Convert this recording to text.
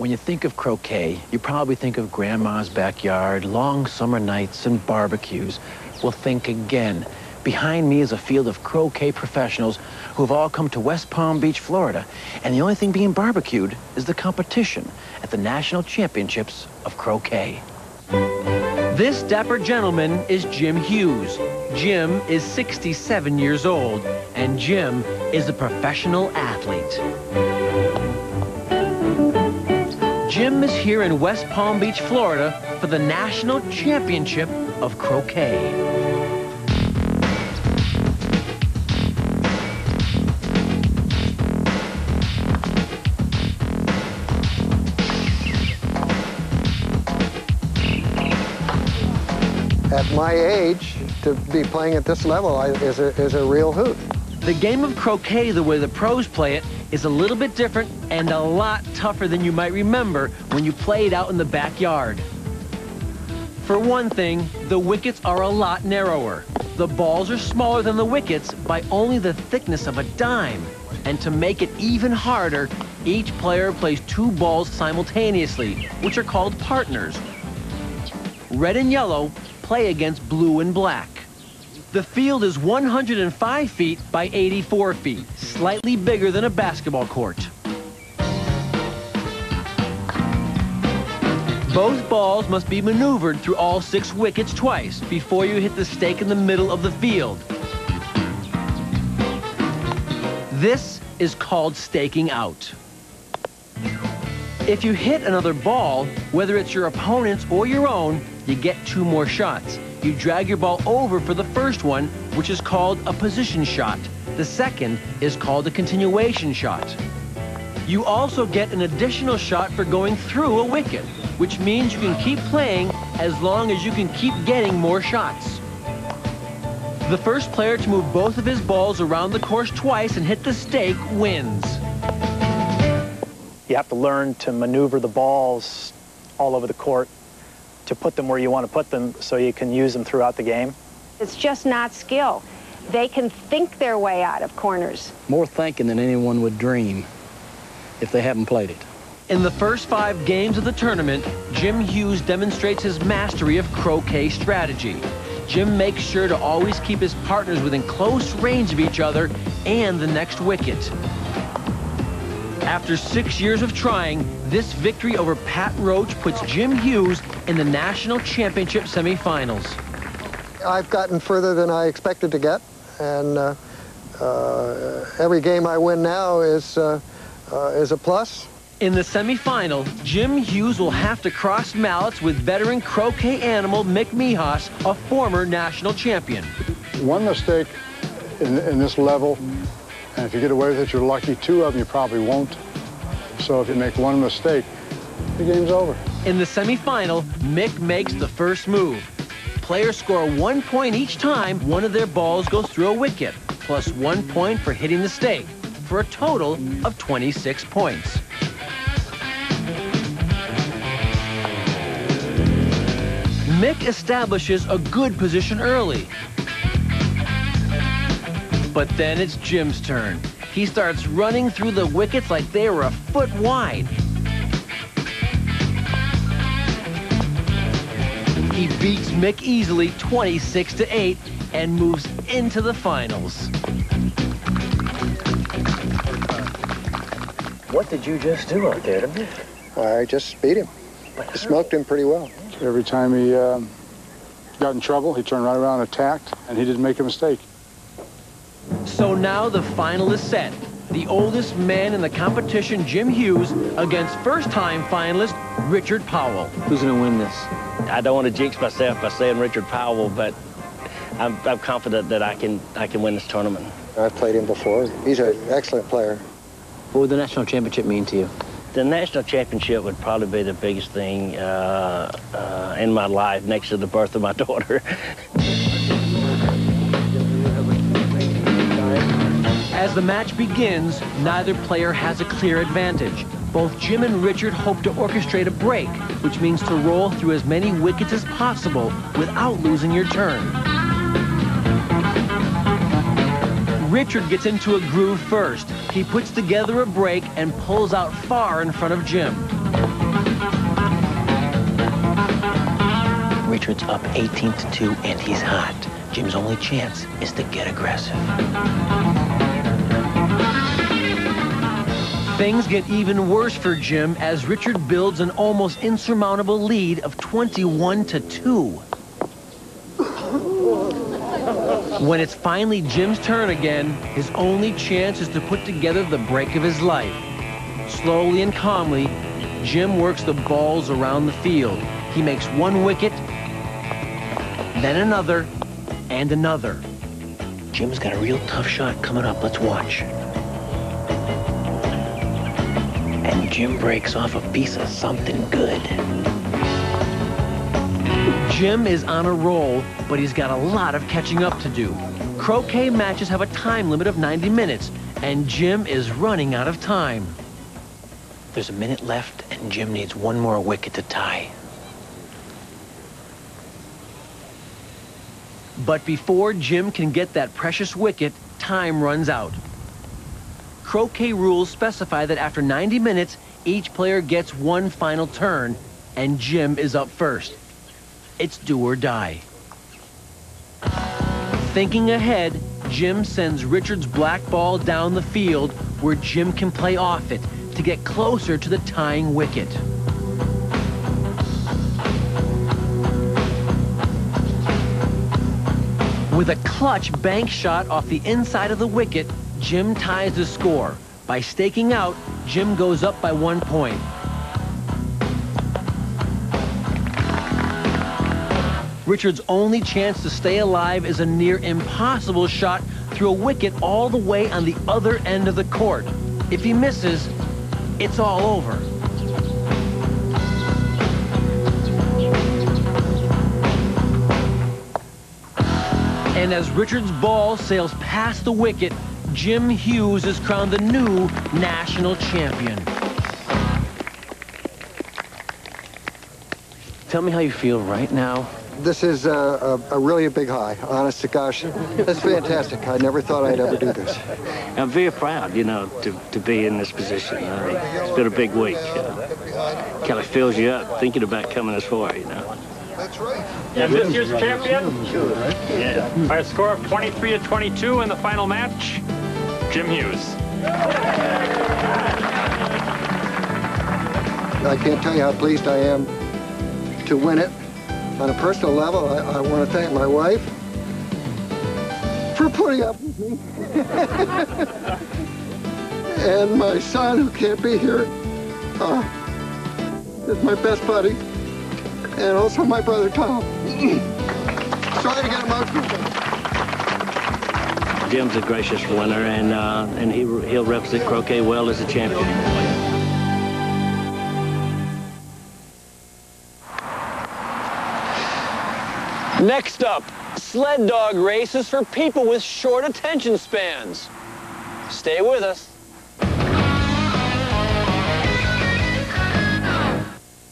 When you think of croquet, you probably think of grandma's backyard, long summer nights, and barbecues. Well, think again. Behind me is a field of croquet professionals who have all come to West Palm Beach, Florida. And the only thing being barbecued is the competition at the National Championships of Croquet. This dapper gentleman is Jim Hughes. Jim is 67 years old, and Jim is a professional athlete. Jim is here in West Palm Beach, Florida for the National Championship of Croquet. At my age, to be playing at this level is, a, is a real hoot. The game of croquet, the way the pros play it, is a little bit different and a lot tougher than you might remember when you play it out in the backyard. For one thing, the wickets are a lot narrower. The balls are smaller than the wickets by only the thickness of a dime. And to make it even harder, each player plays two balls simultaneously, which are called partners. Red and yellow play against blue and black. The field is 105 feet by 84 feet, slightly bigger than a basketball court. Both balls must be maneuvered through all six wickets twice before you hit the stake in the middle of the field. This is called staking out. If you hit another ball, whether it's your opponent's or your own, you get two more shots you drag your ball over for the first one, which is called a position shot. The second is called a continuation shot. You also get an additional shot for going through a wicket, which means you can keep playing as long as you can keep getting more shots. The first player to move both of his balls around the course twice and hit the stake wins. You have to learn to maneuver the balls all over the court to put them where you want to put them so you can use them throughout the game. It's just not skill. They can think their way out of corners. More thinking than anyone would dream if they haven't played it. In the first five games of the tournament, Jim Hughes demonstrates his mastery of croquet strategy. Jim makes sure to always keep his partners within close range of each other and the next wicket. After six years of trying, this victory over Pat Roach puts Jim Hughes in the national championship semifinals. I've gotten further than I expected to get, and uh, uh, every game I win now is, uh, uh is a plus. In the semifinal, Jim Hughes will have to cross mallets with veteran croquet animal Mik Mehas, a former national champion. One mistake in, in this level and if you get away with it, you're lucky. Two of them you probably won't. So if you make one mistake, the game's over. In the semifinal, Mik makes the first move. Players score one point each time one of their balls goes through a wicket, plus one point for hitting the stake, for a total of 26 points. Mik establishes a good position early, but then it's Jim's turn. He starts running through the wickets like they were a foot wide. He beats Mik easily 26 to 8 and moves into the finals. What did you just do out there to Mik? I just beat him. I smoked him pretty well. Every time he um, got in trouble, he turned right around and attacked, and he didn't make a mistake. So now the final is set. The oldest man in the competition, Jim Hughes, against first-time finalist Richard Powell. Who's going to win this? I don't want to jinx myself by saying Richard Powell, but I'm, I'm confident that I can I can win this tournament. I've played him before. He's an excellent player. What would the national championship mean to you? The national championship would probably be the biggest thing uh, uh, in my life next to the birth of my daughter. As the match begins, neither player has a clear advantage. Both Jim and Richard hope to orchestrate a break, which means to roll through as many wickets as possible without losing your turn. Richard gets into a groove first. He puts together a break and pulls out far in front of Jim. Richard's up 18 to 2 and he's hot. Jim's only chance is to get aggressive. Things get even worse for Jim as Richard builds an almost insurmountable lead of 21 to 2. When it's finally Jim's turn again, his only chance is to put together the break of his life. Slowly and calmly, Jim works the balls around the field. He makes one wicket, then another, and another. Jim's got a real tough shot coming up. Let's watch. And Jim breaks off a piece of something good. Jim is on a roll, but he's got a lot of catching up to do. Croquet matches have a time limit of 90 minutes, and Jim is running out of time. There's a minute left, and Jim needs one more wicket to tie. But before Jim can get that precious wicket, time runs out. Croquet rules specify that after 90 minutes, each player gets one final turn, and Jim is up first. It's do or die. Thinking ahead, Jim sends Richard's black ball down the field where Jim can play off it to get closer to the tying wicket. With a clutch bank shot off the inside of the wicket, Jim ties the score. By staking out, Jim goes up by one point. Richard's only chance to stay alive is a near impossible shot through a wicket all the way on the other end of the court. If he misses, it's all over. And as Richard's ball sails past the wicket, Jim Hughes is crowned the new national champion. Tell me how you feel right now. This is a, a, a really a big high, honest to gosh. That's fantastic. I never thought I'd ever do this. I'm very proud, you know, to, to be in this position. Uh, it's been a big week. Uh, kind of fills you up thinking about coming this far, you know. That's right. And this year's champion, yeah. by a score of 23 to 22 in the final match, Jim Hughes. I can't tell you how pleased I am to win it. On a personal level, I, I want to thank my wife for putting up with me. and my son, who can't be here, uh, is my best buddy. And also my brother, Tom. Sorry to get emotional. Jim's a gracious winner, and uh, and he he'll represent croquet well as a champion. Next up, sled dog races for people with short attention spans. Stay with us.